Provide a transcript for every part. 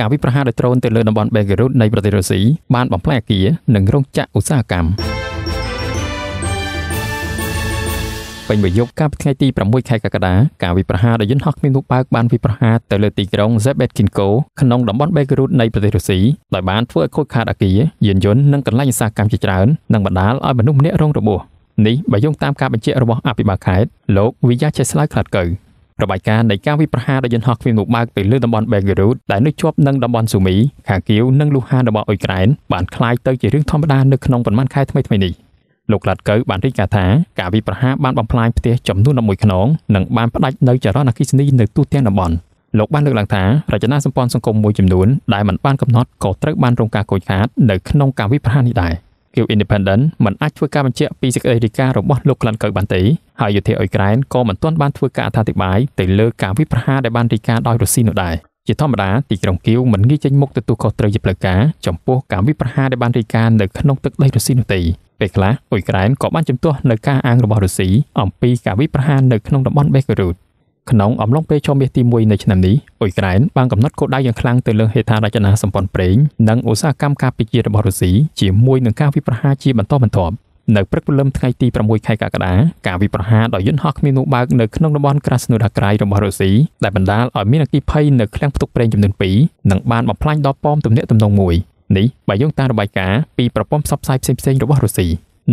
ការវិប្រហារដោយដ្រូនទៅលើតំបន់ Belgorod នៃប្រទេសរុស្ស៊ីបានបំផ្លាញអគារនិងរោងចក្រឧស្សាហកម្មពេញមួយយប់កាលពីថ្ងៃទី6ខែកក្កដាការវិប្រហារដោយយន្តហោះគ្មានទូបើកបានវិប្រហារទៅលើទីក្រុង Zebetkinko ក្នុងតំបន់ Belgorod នៃប្រទេសរុស្ស៊ីដោយបានធ្វើឲ្យខូចខាតអគារយានយន្តនិងកន្លែងឧស្សាហកម្មជាច្រើននិងបណ្ដាលឲ្យមនុស្សម្នាក់រងរបួសនេះបើយោងតាមការបញ្ជាក់របស់អភិបាលខេត្តលោកវិយាចេស្លាវខ្លាត់កៅ របាយការណ៍នៃការវិប្រហារដោយយន្តហោះគ្មានមុខបើកទៅលើតំបន់ Belgorod ដែលនៅជាប់នឹងតំបន់ស៊ូមីខាគៀវនិងលូហានរបស់អ៊ុយក្រែនបានคล้ายទៅជារឿងធម្មតានៅក្នុងប៉ុន្មានខែថ្មីៗនេះលោកក្លាត់កៅបានរាយការណ៍ថាការវិប្រហារបានបំផ្លាញផ្ទះចំនួន11ខ្នងនិងបានផ្ដាច់នៅចរន្តអគ្គិសនីនៅទូទាំងតំបន់លោកបានលើកឡើងថារចនាសម្ព័ន្ធសង្គមមួយចំនួនដែលមិនបានកំណត់ក៏ត្រូវបានរងការខូចខាតនៅក្នុងការវិប្រហារនេះដែរ។ គៀវ Independent មិនអាចធ្វើការបញ្ជាក់ពីសេចក្តីរាយការណ៍របស់លោកក្លាន់កៅបានទេហើយយុធាអ៊ុយក្រែនក៏មិនទាន់បានធ្វើការអត្ថាធិប្បាយទៅលើការវិប្រហារដែលបានរាយការណ៍ដោយរុស្ស៊ីនោះដែរជាធម្មតាទីក្រុងគៀវមិនងាយចេញមុខទទួលខុសត្រូវជាផ្លូវការចំពោះការវិប្រហារដែលបានរាយការណ៍នៅក្នុងទឹកដីរុស្ស៊ីនោះទេពេលខ្លះអ៊ុយក្រែនក៏បានជំទាស់នៅការអាងរបស់រុស្ស៊ីអំពីការវិប្រហារនៅក្នុងតំបន់ Belgorod ក្នុងអំឡុងពេលចុះមាសទី1នៃឆ្នាំនេះអ៊ុយក្រែនបានកំណត់គោលដៅយ៉ាងខ្លាំងទៅលើហេដ្ឋារចនាសម្ព័ន្ធប្រេងនិងឧស្សាហកម្មការពារជាតិរបស់រុស្ស៊ីជាមួយនឹងការវិប្រហារជាបន្តបន្ទាប់នៅព្រឹកព្រលឹមថ្ងៃទី6ខែកក្កដាការវិប្រហារដោយយន្តហោះគ្មាននោះបើកនៅក្នុងតំបន់ក្រាស្នូដាក្រៃរបស់រុស្ស៊ីដែលបណ្ដាលឲ្យមានអគ្គិភ័យនៅឃ្លាំងផ្ទុកប្រេងចំនួន2និងបានបំផ្លាញដល់ប៉មទំនាក់ទំនងមួយនេះបើយោងតាមរបាយការណ៍ពីប្រព័ន្ធផ្សព្វផ្សាយផ្សេងៗរបស់រុស្ស៊ី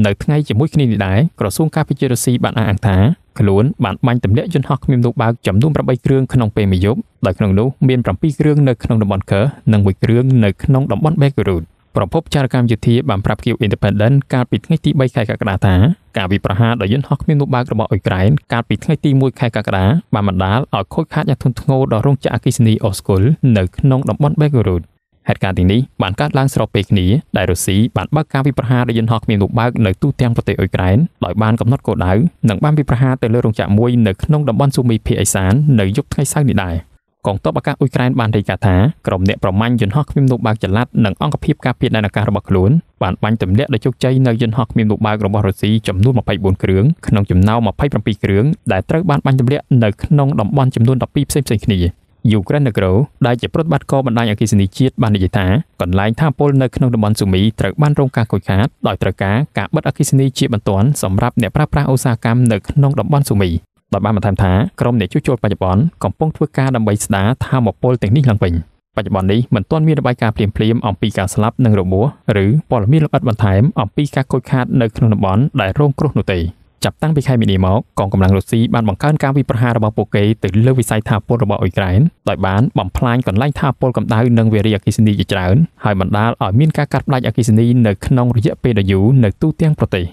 នៅថ្ងៃជាមួយគ្នានេះដែរក្រសួងការពារជាតិរុស្ស៊ីបានអះអាងថាខ្លួនបានបាញ់ទម្លាក់យន្តហោះគ្មានទូបើកចំនួន8គ្រឿងក្នុងពេលមួយយប់ដោយក្នុងនោះមាន7គ្រឿងនៅក្នុងតំបន់កើនិង1គ្រឿងនៅក្នុងតំបន់ Belgorod ប្រពន្ធចារកម្មយុធាបានប្រាប់គៀវ Independent កាលពីថ្ងៃទី3ខែកក្កដាថាការវិប្រហារដោយយន្តហោះគ្មានទូបើករបស់អ៊ុយក្រែនកាលពីថ្ងៃទី1ខែកក្កដាបានបណ្ដាលឲ្យខូចខាតយ៉ាងធ្ងន់ធ្ងរដល់រោងចក្រអគ្គិសនីអូស្គុលនៅក្នុងតំបន់ Belgorod ហេតុការណ៍ទាំងនេះបានកើតឡើងស្របពេលគ្នាដែលរុស្ស៊ីបានបើកការវិប្រហារដោយយន្តហោះគ្មានរូបបើកនៅទូទាំងប្រទេសអ៊ុយក្រែនដោយបានកំណត់គោលដៅនិងបានវិប្រហារទៅលើរោងចក្រមួយនៅក្នុងតំបន់ស៊ូមីភាគឦសាននៅយប់ថ្ងៃសៅរ៍នេះដែរកងទ័ពអាកាសអ៊ុយក្រែនបានរាយការណ៍ថាក្រុមអ្នកប្រមាញ់យន្តហោះគ្មានរូបបើកចល័តនិងអង្គភាពការពារដែនអាកាសរបស់ខ្លួនបានបាញ់ទម្លាក់ដោយជោគជ័យនៅយន្តហោះគ្មានរូបបើករបស់រុស្ស៊ីចំនួន24គ្រឿងក្នុងចំណោម27គ្រឿងដែលត្រូវបានបាញ់ទម្លាក់នៅក្នុងតំបន់ចំនួន12ផ្សេងៗគ្នា យូក្រែនណក្រូដែលជាប្រតិបត្តិការបណ្ដាញអគ្គិសនីជាតិបាននិយាយថាកន្លែងថាពលនៅក្នុងតំបន់ស៊ូមីត្រូវបានរងការខូចខាតដោយត្រូវការការបិទអគ្គិសនីជាបន្ទាន់សម្រាប់អ្នកប្រើប្រាស់ឧស្សាហកម្មនៅក្នុងតំបន់ស៊ូមីដោយបានបន្ថែមថាក្រុមអ្នកជួសជុលបច្ចុប្បន្នកំពុងធ្វើការដើម្បីស្ដារថាមពលទាំងនេះឡើងវិញបច្ចុប្បន្ននេះមិនទាន់មានរបាយការណ៍ភ្លាមៗអំពីការស្លាប់និងរបួសឬព័ត៌មានលម្អិតបន្ថែមអំពីការខូចខាតនៅក្នុងតំបន់ដែលរងគ្រោះនោះទេ ចាប់តាំងពីខែមីនាមកកងកម្លាំងរុស្ស៊ីបានបង្កើនការវិប្រហាររបស់ពួកគេទៅលើវិស័យថាពលរបស់អ៊ុយក្រែនដោយបានបំផ្លាញកន្លែងថាពលកម្ដៅនិងវារីអគ្គិសនីជាច្រើនហើយបណ្ដាលឲ្យមានការកាត់ផ្ដាច់អគ្គិសនីនៅក្នុងរយៈពេលដ៏យូរនៅទូទាំងប្រទេស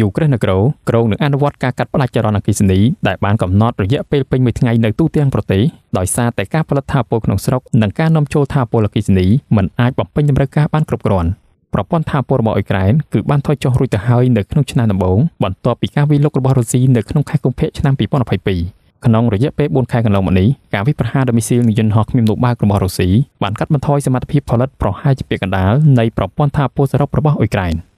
យូក្រេនក្រូក្រុងនឹងអនុវត្តការកាត់ផ្ដាច់ចរន្តអគ្គិសនីដែលបានកំណត់រយៈពេលពេញមួយថ្ងៃនៅទូទាំងប្រទេសដោយសារតែការផលិតថាពលក្នុងស្រុកនិងការនាំចូលថាពលអគ្គិសនីមិនអាចបំពេញតម្រូវការបានគ្រប់គ្រាន់។ ប្រព័ន្ធថាពលរបស់អ៊ុយក្រែនគឺបានថយចុះរួចទៅហើយនៅក្នុងឆ្នាំដំបូងបន្ទាប់ពីការវាយលុករបស់រុស្ស៊ីនៅក្នុងខែកុម្ភៈឆ្នាំ2022ក្នុងរយៈពេល4ខែកន្លងមកនេះការវិប្រហារដោយមីស៊ីលនិងយន្តហោះគ្មានលោកបើករបស់រុស្ស៊ីបានកាត់បន្ថយសមត្ថភាពផលិតប្រហែលជាពាក់កណ្ដាលនៃប្រព័ន្ធថាពលសរុបរបស់អ៊ុយក្រែន។